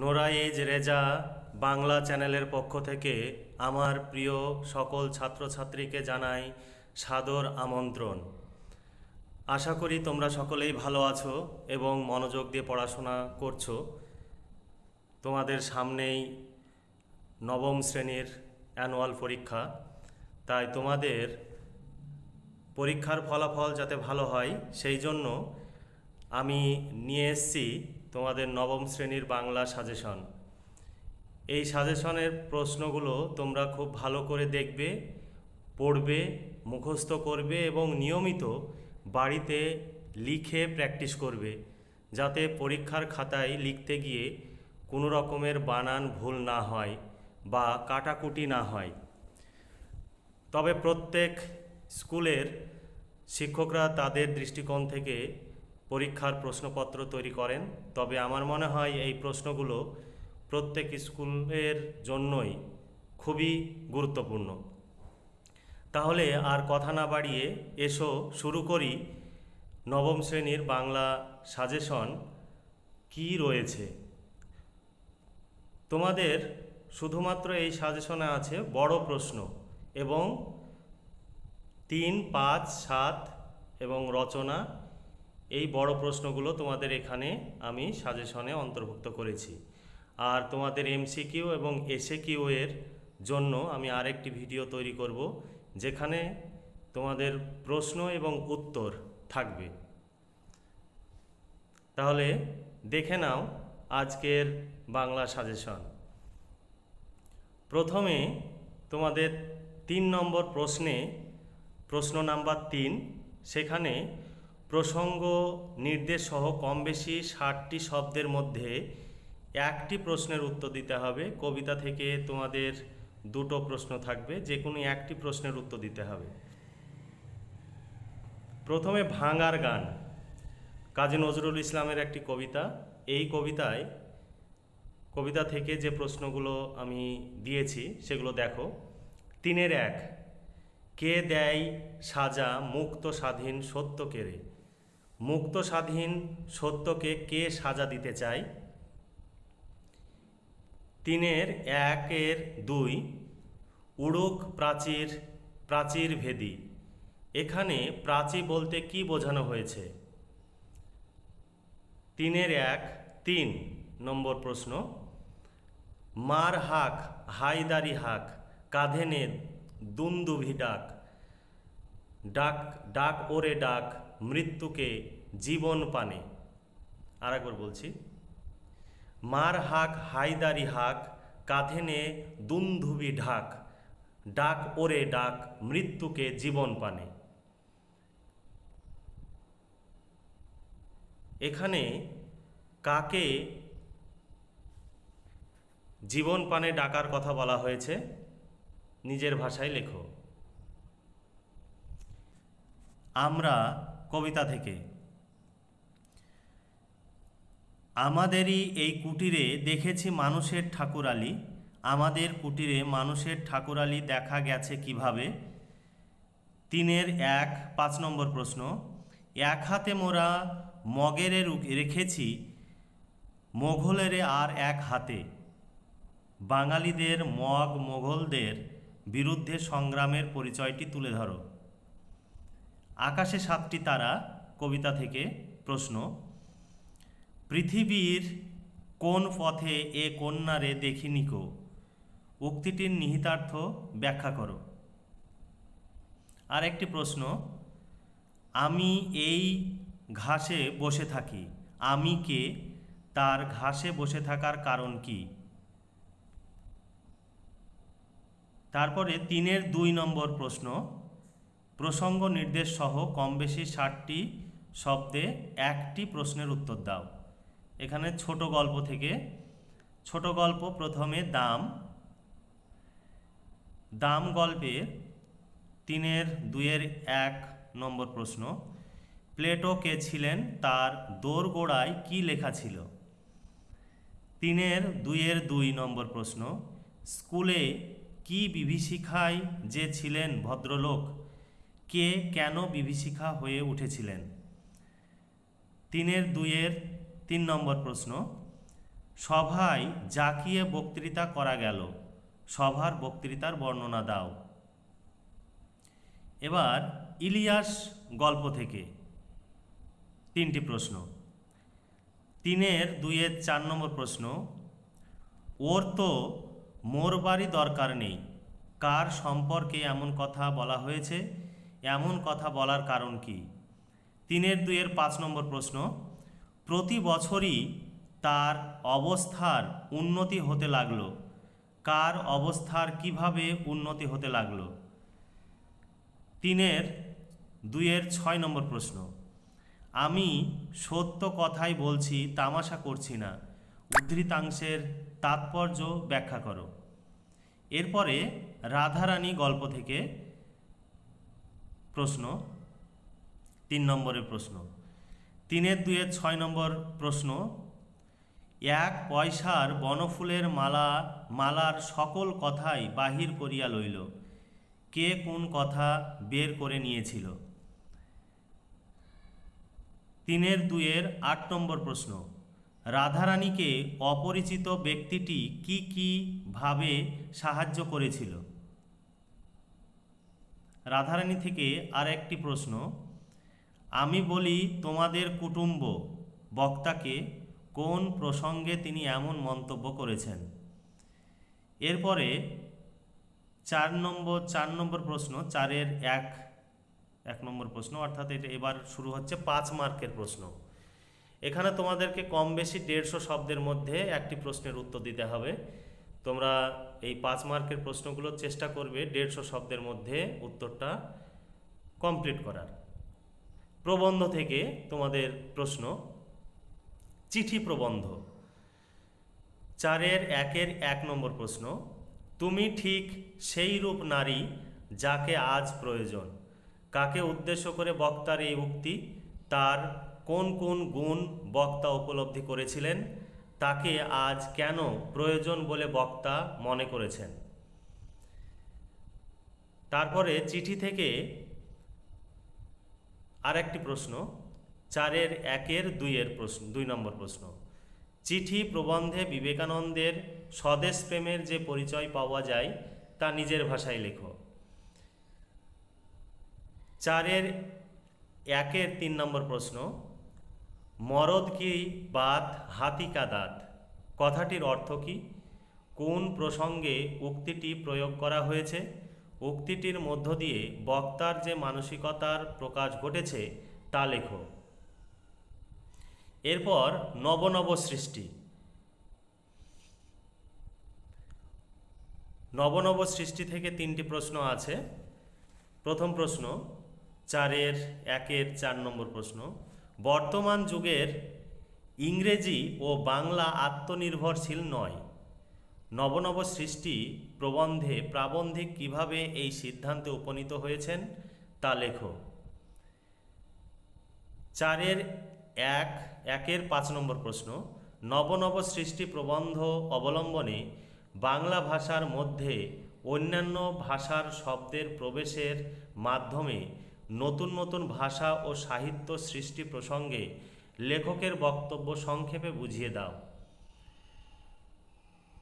নোরাইজ রেজা বাংলা চ্যানেলের পক্ষ থেকে আমার প্রিয় সকল ছাত্রছাত্রীকে জানাই সাদর আমন্ত্রণ। আশা করি তোমরা সকলেই ভালো আছো এবং মনোযোগ দিয়ে পড়াশোনা করছ। তোমাদের সামনেই নবম শ্রেণির অ্যানুয়াল পরীক্ষা। তাই তোমাদের পরীক্ষার ফলাফল যাতে ভালো হয়, সেই জন্য আমি নিয়ে এসেছি তোমাদের নবম শ্রেণির বাংলা সাজেশন। এই সাজেশনের প্রশ্নগুলো তোমরা খুব ভালো করে দেখবে, পড়বে, মুখস্থ করবে এবং নিয়মিত বাড়িতে লিখে প্র্যাকটিস করবে, যাতে পরীক্ষার খাতায় লিখতে গিয়ে কোনো রকমের বানান ভুল না হয় বা কাটাকুটি না হয়। তবে প্রত্যেক স্কুলের শিক্ষকরা তাদের দৃষ্টিকোণ থেকে পরীক্ষার প্রশ্নপত্র তৈরি করেন। তবে আমার মনে হয় এই প্রশ্নগুলো প্রত্যেক স্কুলের জন্যই খুবই গুরুত্বপূর্ণ। তাহলে আর কথা না বাড়িয়ে এসো, শুরু করি নবম শ্রেণির বাংলা সাজেশন কি রয়েছে? তোমাদের শুধুমাত্র এই সাজেশনে আছে বড় প্রশ্ন এবং তিন, পাঁচ, সাত এবং রচনা এই বড় প্রশ্নগুলো তোমাদের এখানে আমি সাজেশনে অন্তর্ভুক্ত করেছি। আর তোমাদের এমসিকিউ এবং এসএকিউ এর জন্য আমি আরেকটি ভিডিও তৈরি করব, যেখানে তোমাদের প্রশ্ন এবং উত্তর থাকবে। তাহলে দেখে নাও আজকের বাংলা সাজেশন প্রথমে তোমাদের তিন নম্বর প্রশ্নে প্রশ্ন নাম্বার তিন, সেখানে প্রসঙ্গ নির্দেশ সহ কম বেশি ষাটটি শব্দের মধ্যে একটি প্রশ্নের উত্তর দিতে হবে। কবিতা থেকে তোমাদের দুটো প্রশ্ন থাকবে যে কোনো একটি প্রশ্নের উত্তর দিতে হবে। প্রথমে ভাঙার গান। কাজী নজরুল ইসলামের একটি কবিতা। এই কবিতায়, কবিতা থেকে যে প্রশ্নগুলো আমি দিয়েছি, সেগুলো দেখো। তিনের এক, কে দেয় সাজা মুক্ত স্বাধীন সত্য কেড়ে? মুক্ত স্বাধীন সত্যকে কে সাজা দিতে চায়? তিনের একের দুই, উড়ুক প্রাচীর প্রাচীর ভেদি। এখানে প্রাচী বলতে কি বোঝানো হয়েছে? তিনের এক, তিন নম্বর প্রশ্ন। মার হাক হাইদারি হাক, কাঁধে নে দুন্দুভি ডাক। ডাক ডাক ওরে ডাক মৃত্যুকে জীবন পানে। আর একবার বলছি। মার হাক হাইদারি হাক কাঁধে নে দুন্দুভি ঢাক, ডাক ওরে ডাক, মৃত্যুকে জীবন পানে। এখানে কাকে জীবন পানে ডাকার কথা বলা হয়েছে, নিজের ভাষায় লেখো। আমরা কবিতা থেকে। আমাদেরই এই কুটিরে দেখেছি মানুষের ঠাকুরালি। আমাদের কুটিরে মানুষের ঠাকুরালি দেখা গেছে কীভাবে? তিনের এক, পাঁচ নম্বর প্রশ্ন, এক হাতে মোরা মগেরে রেখেছি, মোঘলেরে আর এক হাতে। বাঙালিদের মগ মোঘলদের বিরুদ্ধে সংগ্রামের পরিচয়টি তুলে ধরো। আকাশে সাতটি তারা, কবিতা থেকে প্রশ্ন। পৃথিবীর কোন পথে এ কন্যারে দেখিনি কো? উক্তিটির নিহিতার্থ ব্যাখ্যা করো। আর একটি প্রশ্ন, আমি এই ঘাসে বসে থাকি, আমি কে? তার ঘাসে বসে থাকার কারণ কি? তারপরে তিনের দুই নম্বর প্রশ্ন প্রসঙ্গ নির্দেশ সহ কম বেশি ষাটটি শব্দে একটি প্রশ্নের উত্তর দাও। এখানে ছোট গল্প থেকে, ছোট গল্প প্রথমে দাম দাম গল্পে তিনের, দুইয়ের এক নম্বর প্রশ্ন, প্লেটো কে ছিলেন, তার দোরগোড়ায় কি লেখা ছিল? তিনের, দুইয়ের দুই নম্বর প্রশ্ন, স্কুলে কি বিভীষিকায় যে ছিলেন ভদ্রলোক কে কেন বিভীষিকা হয়ে উঠেছিলেন? তিনের দুইয়ের তিন নম্বর প্রশ্ন, সভায় জাকিয়ে বক্তৃতা করা গেল, সভার বক্তৃতার বর্ণনা দাও। এবার ইলিয়াস গল্প থেকে, তিনটি প্রশ্ন, তিনের দুইয়ের চার নম্বর প্রশ্ন, ওর তো মোর বাড়ি দরকার নেই, কার সম্পর্কে এমন কথা বলা হয়েছে? এমন কথা বলার কারণ কি? তিনের দুইয়ের পাঁচ নম্বর প্রশ্ন, প্রতি বছরই তার অবস্থার উন্নতি হতে লাগল। কার অবস্থার কীভাবে উন্নতি হতে লাগল? তিনের দুইয়ের ছয় নম্বর প্রশ্ন, আমি সত্য কথাই বলছি, তামাশা করছি না। উদ্ধৃতাংশের তাৎপর্য ব্যাখ্যা করো। এরপরে রাধারানী গল্প থেকে প্রশ্ন, তিন নম্বরের প্রশ্ন। তিনের দুয়ের ছয় নম্বর প্রশ্ন, এক পয়সার বনফুলের মালা, মালার সকল কথাই বাহির করিয়া লইল। কে কোন কথা বের করে নিয়েছিল? তিনের, দুয়ের আট নম্বর প্রশ্ন, রাধারানীকে অপরিচিত ব্যক্তিটি কি কি ভাবে সাহায্য করেছিল? রাধারানী থেকে আর একটি প্রশ্ন। আমি বলি, তোমাদের কুটুম্ব বক্তাকে কোন প্রসঙ্গে তিনি এমন মন্তব্য করেছেন? এরপরে চার নম্বর চার নম্বর প্রশ্ন, চারের এক এক নম্বর প্রশ্ন, অর্থাৎ এটা এবার শুরু হচ্ছে পাঁচ মার্কের প্রশ্ন। এখানে তোমাদেরকে কম বেশি দেড়শো শব্দের মধ্যে একটি প্রশ্নের উত্তর দিতে হবে। তোমরা এই পাঁচ মার্কের প্রশ্নগুলো চেষ্টা করবে দেড়শো শব্দের মধ্যে উত্তরটা কমপ্লিট করার। প্রবন্ধ থেকে তোমাদের প্রশ্ন, চিঠি প্রবন্ধ। চারের একের এক নম্বর প্রশ্ন, তুমি ঠিক সেই রূপ নারী যাকে আজ প্রয়োজন, কাকে উদ্দেশ্য করে বক্তার এই উক্তি, তার কোন কোন গুণ বক্তা উপলব্ধি করেছিলেন? তাকে আজ কেন প্রয়োজন বলে বক্তা মনে করেছেন? তারপরে চিঠি থেকে আরেকটি প্রশ্ন, চারের একের দুইয়ের প্রশ্ন, দুই নম্বর প্রশ্ন। চিঠি প্রবন্ধে বিবেকানন্দের স্বদেশ প্রেমের যে পরিচয় পাওয়া যায়, তা নিজের ভাষায় লেখো। চারের একের তিন নম্বর প্রশ্ন মরদ কি বাত, হাতি কা দাঁত? কথাটির অর্থ কি? কোন প্রসঙ্গে উক্তিটি প্রয়োগ করা হয়েছে? উক্তিটির মধ্য দিয়ে বক্তার যে মানসিকতার প্রকাশ ঘটেছে, তা লেখো। এরপর নবনব সৃষ্টি। নবনব সৃষ্টি থেকে তিনটি প্রশ্ন আছে। প্রথম প্রশ্ন, চারের একের চার নম্বর প্রশ্ন। বর্তমান যুগের ইংরেজি ও বাংলা আত্মনির্ভরশীল নয়। নবনব সৃষ্টি প্রবন্ধে প্রাবন্ধিক কীভাবে এই সিদ্ধান্তে উপনীত হয়েছেন তা লেখো। চারের এক, একের পাঁচ নম্বর প্রশ্ন, নবনব সৃষ্টি প্রবন্ধ অবলম্বনে বাংলা ভাষার মধ্যে অন্যান্য ভাষার শব্দের প্রবেশের মাধ্যমে নতুন নতুন ভাষা ও সাহিত্য সৃষ্টি প্রসঙ্গে লেখকের বক্তব্য সংক্ষেপে বুঝিয়ে দাও।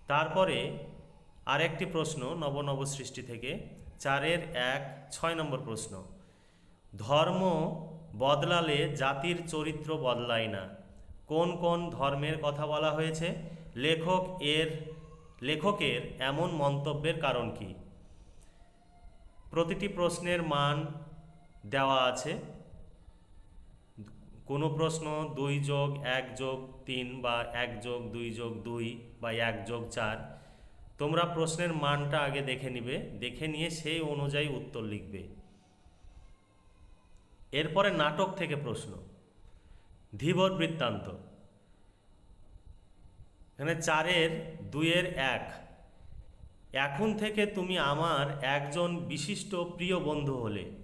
তারপরে আরেকটি প্রশ্ন নবনব সৃষ্টি থেকে, চারের এক, ছয় নম্বর প্রশ্ন। ধর্ম বদলালে জাতির চরিত্র বদলায় না। কোন কোন ধর্মের কথা বলা হয়েছে? লেখক এর, লেখকের এমন মন্তব্যের কারণ কি? প্রতিটি প্রশ্নের মান দেওয়া আছে। কোনো প্রশ্ন দুই যোগ এক যোগ তিন বা এক যোগ দুই যোগ দুই বা এক যোগ চার, তোমরা প্রশ্নের মানটা আগে দেখে নিবে, দেখে নিয়ে সেই অনুযায়ী উত্তর লিখবে। এরপরে নাটক থেকে প্রশ্ন। ধীবর বৃত্তান্ত। এখানে চারের, দুইয়ের এক। এখন থেকে তুমি আমার একজন বিশিষ্ট প্রিয় বন্ধু হলে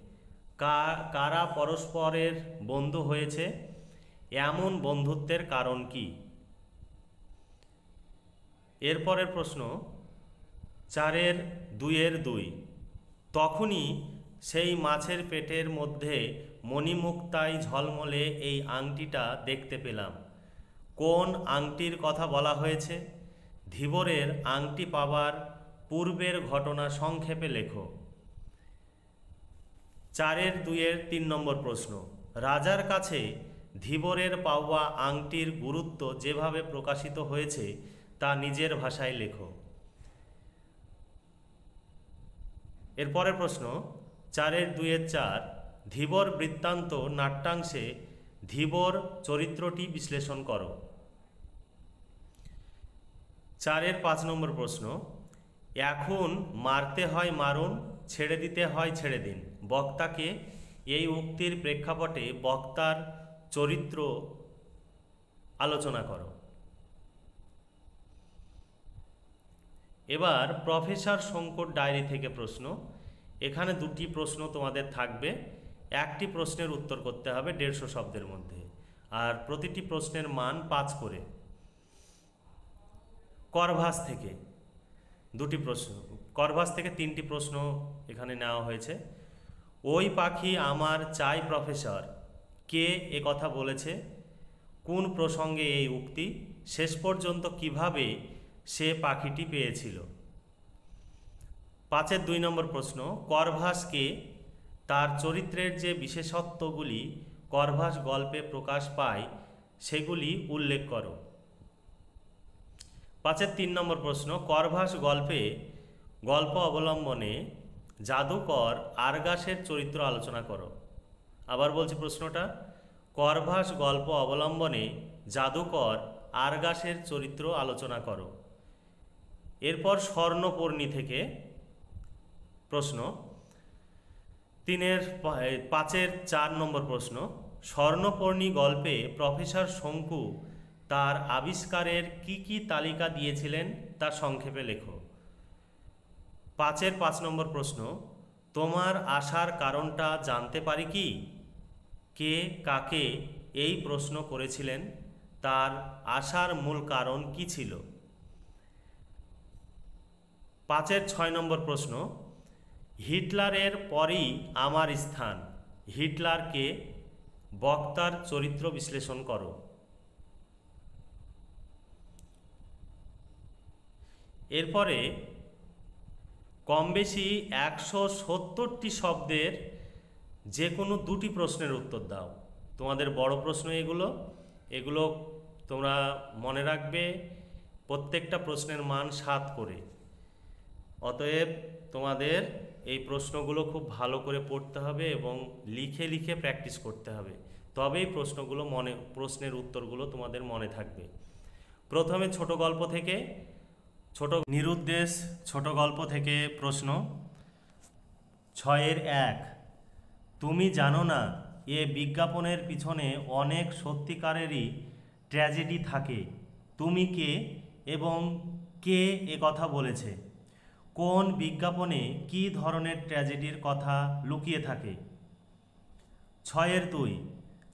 কারা পরস্পরের বন্ধু হয়েছে? এমন বন্ধুত্বের কারণ কি? এরপরের প্রশ্ন, চারের দুইয়ের দুই। তখনই সেই মাছের পেটের মধ্যে মণিমুক্তায় ঝলমলে এই আংটিটা দেখতে পেলাম। কোন আংটির কথা বলা হয়েছে? ধীবরের আংটি পাবার পূর্বের ঘটনা সংক্ষেপে লেখো। চারের দুইয়ের তিন নম্বর প্রশ্ন, রাজার কাছে ধীবরের পাওয়া আংটির গুরুত্ব যেভাবে প্রকাশিত হয়েছে তা নিজের ভাষায় লেখো। এরপরের প্রশ্ন, চারের দুইয়ের চার, ধীবর বৃত্তান্ত নাট্যাংশে ধীবর চরিত্রটি বিশ্লেষণ করো। চারের পাঁচ নম্বর প্রশ্ন, এখন মারতে হয় মারুন ছেড়ে দিতে হয় ছেড়ে দিন। বক্তাকে এই উক্তির প্রেক্ষাপটে বক্তার চরিত্র আলোচনা করো। এবার প্রফেসর শঙ্কর ডায়েরি থেকে প্রশ্ন। এখানে দুটি প্রশ্ন তোমাদের থাকবে। একটি প্রশ্নের উত্তর করতে হবে দেড়শো শব্দের মধ্যে। আর প্রতিটি প্রশ্নের মান পাঁচ করে। করভাস থেকে। দুটি প্রশ্ন। করভাস থেকে তিনটি প্রশ্ন এখানে নেওয়া হয়েছে। ওই পাখি আমার চাই প্রফেসর, কে এ কথা বলেছে? কোন প্রসঙ্গে এই উক্তি? শেষ পর্যন্ত কীভাবে সে পাখিটি পেয়েছিল? পাঁচের দুই নম্বর প্রশ্ন করভাসকে তার চরিত্রের যে বিশেষত্বগুলি করভাস গল্পে প্রকাশ পায়, সেগুলি উল্লেখ করো। পাঁচের তিন নম্বর প্রশ্ন, করভাস গল্পে গল্প অবলম্বনে জাদুকর আরগাসের চরিত্র আলোচনা করো। আবার বলছি প্রশ্নটা, করভাস গল্প অবলম্বনে জাদুকর আরগাসের চরিত্র আলোচনা করো। এরপর স্বর্ণপর্ণী থেকে প্রশ্ন, তিনের পাঁচের চার নম্বর প্রশ্ন, স্বর্ণপর্ণী গল্পে প্রফেসর শঙ্কু তার আবিষ্কারের কি কি তালিকা দিয়েছিলেন তা সংক্ষেপে লেখো। পাঁচের পাঁচ নম্বর প্রশ্ন, তোমার আসার কারণটা জানতে পারি কি? কে কাকে এই প্রশ্ন করেছিলেন? তার আসার মূল কারণ কি ছিল? পাঁচের ছয় নম্বর প্রশ্ন, হিটলারের পরই আমার স্থান। হিটলারকে বক্তার চরিত্র বিশ্লেষণ করো। এরপরে কম বেশি একশো সত্তরটি শব্দের যে কোনো দুটি প্রশ্নের উত্তর দাও। তোমাদের বড় প্রশ্ন এগুলো। এগুলো তোমরা মনে রাখবে প্রত্যেকটা প্রশ্নের মান সাত করে। অতএব তোমাদের এই প্রশ্নগুলো খুব ভালো করে পড়তে হবে এবং লিখে লিখে প্র্যাকটিস করতে হবে। তবেই প্রশ্নগুলো মনে, প্রশ্নের উত্তরগুলো তোমাদের মনে থাকবে। প্রথমে ছোট গল্প থেকে ছোট নিরুদ্দেশ, ছোট গল্প থেকে প্রশ্ন। ছয়ের এক, তুমি জানো না, এ বিজ্ঞাপনের পিছনে অনেক সত্যিকারেরই ট্র্যাজেডি থাকে। তুমি কে এবং কে এ কথা বলেছে? কোন বিজ্ঞাপনে কী ধরনের ট্র্যাজেডির কথা লুকিয়ে থাকে? ছয়ের দুই,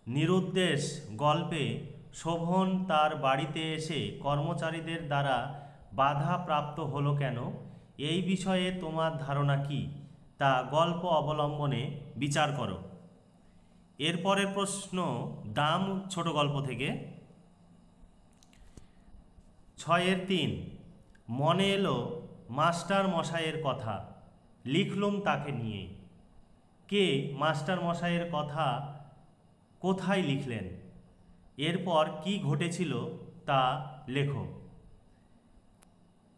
নিরুদ্দেশ গল্পে শোভন তার বাড়িতে এসে কর্মচারীদের দ্বারা বাধা প্রাপ্ত হলো কেন? এই বিষয়ে তোমার ধারণা কি? তা গল্প অবলম্বনে বিচার করো। এরপরের প্রশ্ন, দাম ছোট গল্প থেকে। ছয়ের তিন, মনে এলো মাস্টার মশাইয়ের কথা, লিখলুম তাকে নিয়ে। কে মাস্টার মশাইয়ের কথা কোথায় লিখলেন? এরপর কি ঘটেছিল তা লেখো।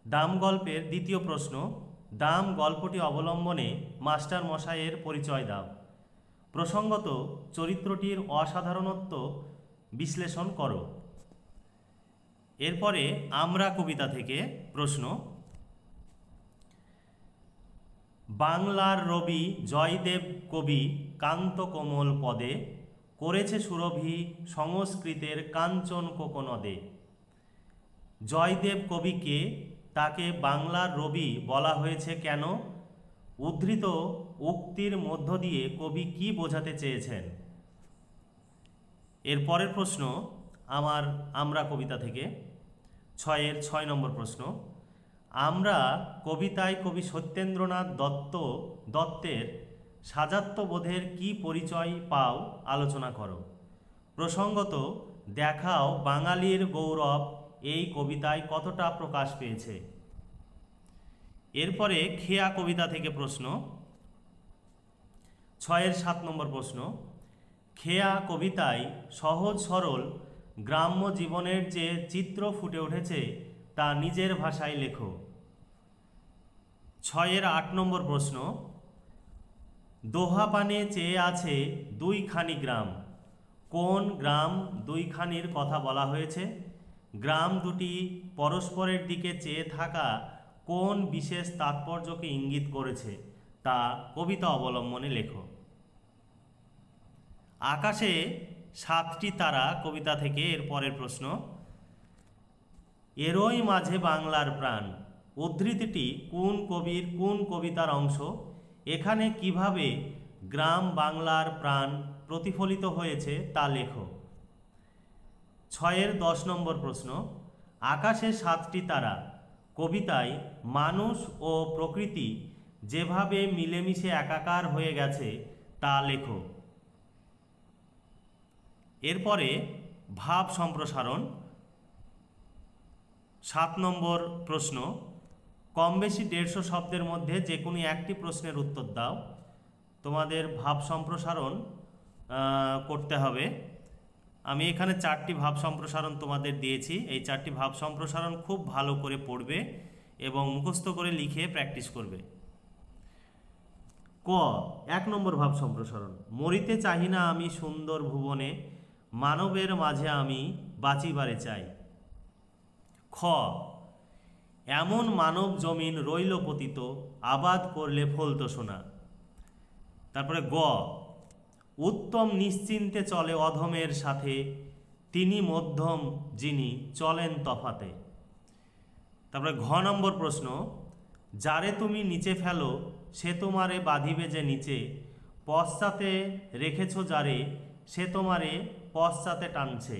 দাম গল্পের দ্বিতীয় প্রশ্ন, দাম গল্পটি অবলম্বনে মাস্টার মশাইয়ের পরিচয় দাও। প্রসঙ্গত, চরিত্রটির অসাধারণত্ব বিশ্লেষণ করো। এরপরে আমরা কবিতা থেকে প্রশ্ন, বাংলার রবি জয়দেব কবি কান্ত কোমল পদে, করেছে সুরভি সংস্কৃতের কাঞ্চন কোকনদে। জয়দেব কবিকে তাকে বাংলার রবি বলা হয়েছে কেন? উদ্ধৃত উক্তির মধ্য দিয়ে কবি কি বোঝাতে চেয়েছেন? এর পরের প্রশ্ন, আমার আমরা কবিতা থেকে। ছয়ের ছয় নম্বর প্রশ্ন, আমরা কবিতায় কবি সত্যেন্দ্রনাথ দত্ত দত্তের সাজাত্যবোধের কি পরিচয় পাও আলোচনা করো। প্রসঙ্গত, দেখাও বাঙালির গৌরব এই কবিতায় কতটা প্রকাশ পেয়েছে? এরপরে খেয়া কবিতা থেকে প্রশ্ন। ছয়ের সাত নম্বর প্রশ্ন। খেয়া কবিতায় সহজ সরল গ্রাম্য জীবনের যে চিত্র ফুটে উঠেছে, তা নিজের ভাষায় লেখো। ছয়ের আট নম্বর প্রশ্ন। দোহাপানে চেয়ে আছে দুইখানি গ্রাম। কোন গ্রাম দুইখানির কথা বলা হয়েছে? গ্রাম দুটি পরস্পরের দিকে চেয়ে থাকা কোন বিশেষ তাৎপর্যকে ইঙ্গিত করেছে, তা কবিতা অবলম্বনে লেখো। আকাশে সাতটি তারা কবিতা থেকে এর পরের প্রশ্ন, এরই মাঝে বাংলার প্রাণ, উদ্ধৃতিটি কোন কবির কোন কবিতার অংশ, এখানে কীভাবে গ্রাম বাংলার প্রাণ প্রতিফলিত হয়েছে তা লেখো। ছয়ের দশ নম্বর প্রশ্ন, আকাশে সাতটি তারা, কবিতায় মানুষ ও প্রকৃতি যেভাবে মিলেমিশে একাকার হয়ে গেছে, তা লেখো। এরপরে ভাব সম্প্রসারণ, সাত নম্বর প্রশ্ন, কম বেশি দেড়শো শব্দের মধ্যে যে কোনো একটি প্রশ্নের উত্তর দাও। তোমাদের ভাব সম্প্রসারণ করতে হবে। আমি এখানে চারটি ভাব সম্প্রসারণ তোমাদের দিয়েছি। এই চারটি ভাব সম্প্রসারণ খুব ভালো করে পড়বে এবং মুখস্থ করে লিখে প্র্যাকটিস করবে। ক, এক নম্বর ভাব সম্প্রসারণ। মরিতে চাহি না আমি সুন্দর ভুবনে, মানবের মাঝে আমি বাঁচিবারে চাই। খ, এমন মানব জমিন রইল পতিত, আবাদ করলে ফলত শোনা তারপরে গ উত্তম নিশ্চিন্তে চলে অধমের সাথে, তিনি মধ্যম যিনি চলেন তফাতে। তারপরে ঘ নম্বর প্রশ্ন, যারে তুমি নিচে ফেলো, সে তোমারে বাঁধিবে যে নিচে, পশ্চাতে রেখেছ যারে, সে তোমারে পশ্চাতে টানছে।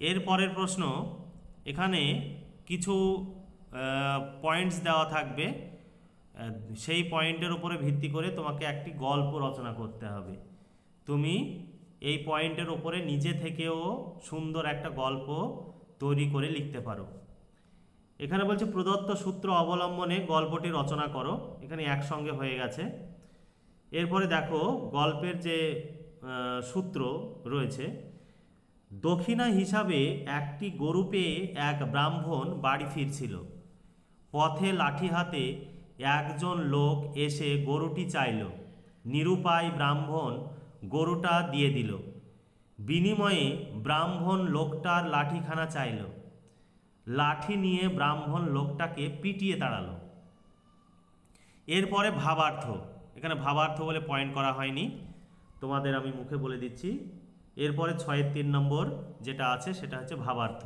এর পরের প্রশ্ন, এখানে কিছু পয়েন্টস দেওয়া থাকবে। সেই পয়েন্টের উপরে ভিত্তি করে তোমাকে একটি গল্প রচনা করতে হবে। তুমি এই পয়েন্টের উপরে নিজে থেকেও সুন্দর একটা গল্প তৈরি করে লিখতে পারো। এখানে বলছে, প্রদত্ত সূত্র অবলম্বনে গল্পটি রচনা করো। এখানে একসঙ্গে হয়ে গেছে। এরপরে দেখো, গল্পের যে সূত্র রয়েছে, দক্ষিণা হিসাবে একটি গরু পেয়ে এক ব্রাহ্মণ বাড়ি ফিরছিল। পথে লাঠি হাতে একজন লোক এসে গরুটি চাইল। নিরুপায় ব্রাহ্মণ গরুটা দিয়ে দিল। বিনিময়ে ব্রাহ্মণ লোকটার লাঠিখানা চাইল। লাঠি নিয়ে ব্রাহ্মণ লোকটাকে পিটিয়ে তাড়ালো। এরপরে ভাবার্থ, এখানে ভাবার্থ বলে পয়েন্ট করা হয়নি। তোমাদের আমি মুখে বলে দিচ্ছি। এরপরে ছয়ের তিন নম্বর যেটা আছে সেটা হচ্ছে ভাবার্থ।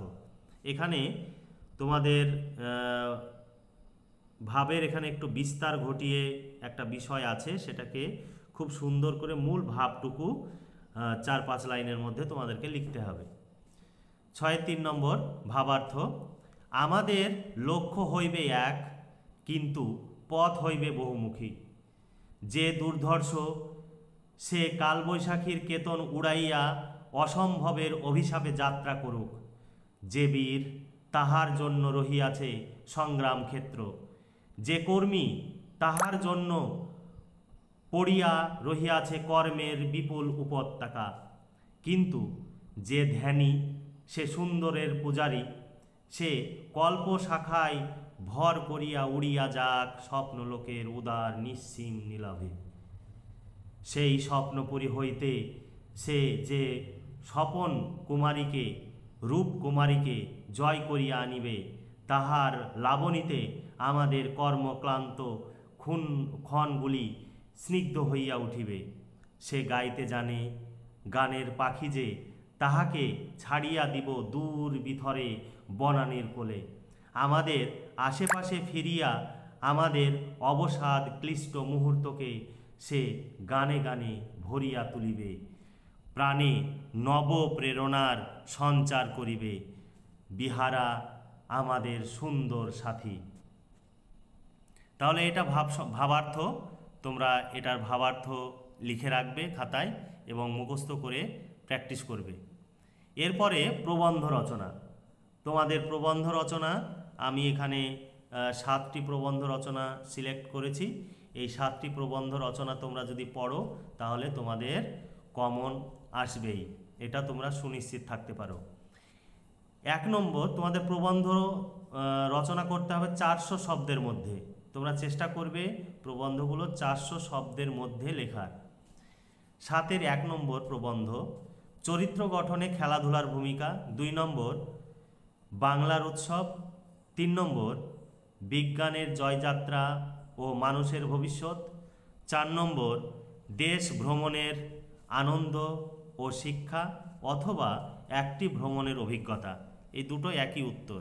এখানে তোমাদের ভাবের এখানে একটু বিস্তার ঘটিয়ে একটা বিষয় আছে, সেটাকে খুব সুন্দর করে মূল ভাবটুকু চার পাঁচ লাইনের মধ্যে তোমাদেরকে লিখতে হবে। ছয় তিন নম্বর, ভাবার্থ, আমাদের লক্ষ্য হইবে এক, কিন্তু পথ হইবে বহুমুখী। যে দুর্ধর্ষ, সে কালবৈশাখীর কেতন উড়াইয়া অসম্ভবের অভিশাপে যাত্রা করুক। যে বীর, তাহার জন্য রহিয়াছে সংগ্রাম ক্ষেত্র। যে কর্মী তাহার জন্য পড়িয়া রহিয়াছে কর্মের বিপুল উপত্যকা। কিন্তু যে ধ্যানী, সে সুন্দরের পূজারী, সে কল্প শাখায় ভর করিয়া উড়িয়া যাক স্বপ্নলোকের উদার নিঃসীম নীলাভে। সেই স্বপ্নপুরী হইতে সে যে স্বপন কুমারীকে, রূপ কুমারীকে জয় করিয়া আনিবে, তাহার লাবণীতে আমাদের কর্মক্লান্ত খুন ক্ষণগুলি স্নিগ্ধ হইয়া উঠিবে। সে গাইতে জানে, গানের পাখি যে তাহাকে ছাড়িয়া দিব দূর বিথরে বনানীর কোলে। আমাদের আশেপাশে ফিরিয়া আমাদের অবসাদ ক্লিষ্ট মুহূর্তকে সে গানে গানে ভরিয়া তুলিবে। প্রাণে নব প্রেরণার সঞ্চার করিবে। বিহারা, আমাদের সুন্দর সাথী। তাহলে এটা ভাব ভাবার্থ, তোমরা এটার ভাবার্থ লিখে রাখবে খাতায় এবং মুখস্থ করে প্র্যাকটিস করবে। এরপরে প্রবন্ধ রচনা। তোমাদের প্রবন্ধ রচনা, আমি এখানে সাতটি প্রবন্ধ রচনা সিলেক্ট করেছি। এই সাতটি প্রবন্ধ রচনা তোমরা যদি পড়ো, তাহলে তোমাদের কমন আসবেই। এটা তোমরা সুনিশ্চিত থাকতে পারো। এক নম্বর, তোমাদের প্রবন্ধ রচনা করতে হবে চারশো শব্দের মধ্যে। তোমরা চেষ্টা করবে প্রবন্ধগুলো চারশো শব্দের মধ্যে লেখার। সাতের এক নম্বর প্রবন্ধ, চরিত্র গঠনে খেলাধুলার ভূমিকা, দুই নম্বর, বাংলার উৎসব, তিন নম্বর, বিজ্ঞানের জয়যাত্রা ও মানুষের ভবিষ্যৎ, চার নম্বর, দেশ ভ্রমণের আনন্দ ও শিক্ষা অথবা একটি ভ্রমণের অভিজ্ঞতা। এই দুটো একই উত্তর।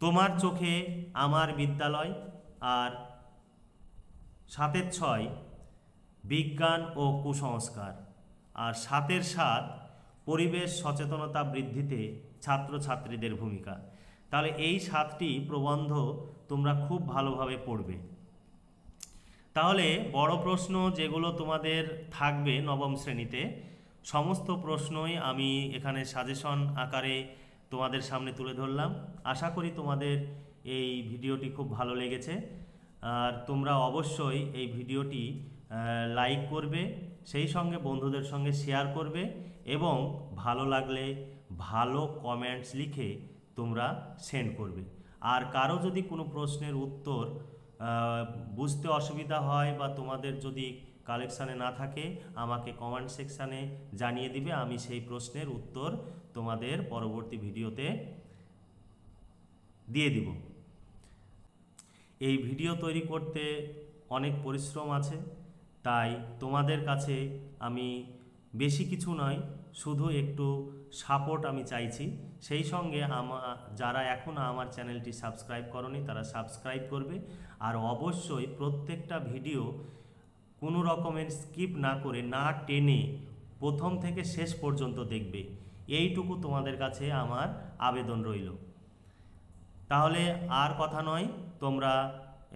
তোমার চোখে আমার বিদ্যালয় আর সাতের ছয় বিজ্ঞান ও কুসংস্কার। আর সাতের সাত পরিবেশ সচেতনতা বৃদ্ধিতে ছাত্রছাত্রীদের ভূমিকা। তাহলে এই সাতটি প্রবন্ধ তোমরা খুব ভালোভাবে পড়বে। তাহলে বড় প্রশ্ন যেগুলো তোমাদের থাকবে নবম শ্রেণীতে, সমস্ত প্রশ্নই আমি এখানে সাজেশন আকারে তোমাদের সামনে তুলে ধরলাম। আশা করি তোমাদের এই ভিডিওটি খুব ভালো লেগেছে। আর তোমরা অবশ্যই এই ভিডিওটি লাইক করবে, সেই সঙ্গে বন্ধুদের সঙ্গে শেয়ার করবে এবং ভালো লাগলে ভালো কমেন্টস লিখে তোমরা সেন্ড করবে। আর কারও যদি কোনো প্রশ্নের উত্তর বুঝতে অসুবিধা হয় বা তোমাদের যদি কালেকশানে না থাকে, আমাকে কমেন্ট সেকশানে জানিয়ে দিবে, আমি সেই প্রশ্নের উত্তর তোমাদের পরবর্তী ভিডিওতে দিয়ে দিব। এই ভিডিও তৈরি করতে অনেক পরিশ্রম আছে, তাই তোমাদের কাছে আমি বেশি কিছু নয়, শুধু একটু সাপোর্ট আমি চাইছি। সেই সঙ্গে আমা, যারা এখনও আমার চ্যানেলটি সাবস্ক্রাইব করনি, তারা সাবস্ক্রাইব করবে। আর অবশ্যই প্রত্যেকটা ভিডিও কোনো রকমের স্কিপ না করে, না টেনে প্রথম থেকে শেষ পর্যন্ত দেখবে। এইটুকু তোমাদের কাছে আমার আবেদন রইল। তাহলে আর কথা নয়। তোমরা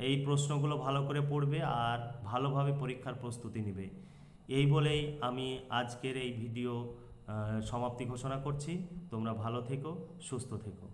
এই প্রশ্নগুলো ভালো করে পড়বে আর ভালোভাবে পরীক্ষার প্রস্তুতি নেবে। এই বলেই আমি আজকের এই ভিডিও সমাপ্তি ঘোষণা করছি। তোমরা ভালো থেকো, সুস্থ থেকো।